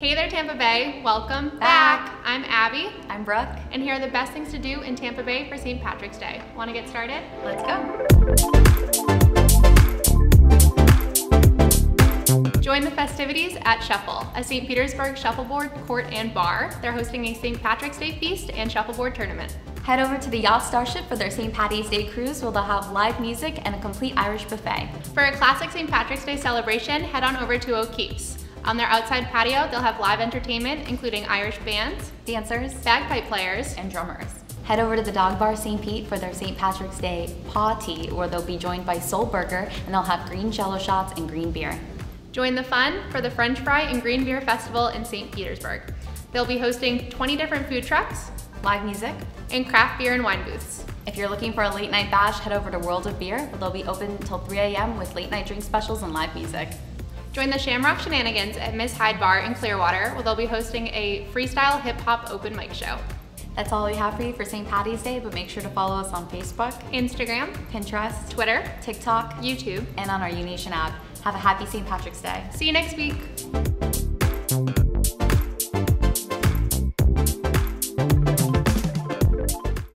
Hey there, Tampa Bay. Welcome back. Back. I'm Abby, I'm Brooke. and here are the best things to do in Tampa Bay for St. Patrick's Day. Want to get started? Let's go. Join the festivities at Shuffle, a St. Petersburg shuffleboard court and bar. They're hosting a St. Patrick's Day feast and shuffleboard tournament. Head over to the Yacht Starship for their St. Patty's Day cruise where they'll have live music and a complete Irish buffet. For a classic St. Patrick's Day celebration, head on over to O'Keefe's. On their outside patio, they'll have live entertainment, including Irish bands, Dancers bagpipe players, and drummers. Head over to the Dog Bar St. Pete for their St. Patrick's Day party where they'll be joined by Soul Burger and they'll have green jello shots and green beer. Join the fun for the French Fry and Green Beer Festival in St. Petersburg. They'll be hosting 20 different food trucks Live music. and craft beer and wine booths. If you're looking for a late night bash, head over to World of Beer they'll be open until 3 a.m. with late night drink specials and live music. Join the Shamrock Shenanigans at Miss Hyde Bar in Clearwater, where they'll be hosting a freestyle hip hop open mic show. That's all we have for you for St. Patty's Day, but make sure to follow us on Facebook, Instagram, Pinterest, Twitter, TikTok, YouTube. and on our Unation app. Have a happy St. Patrick's Day. See you next week.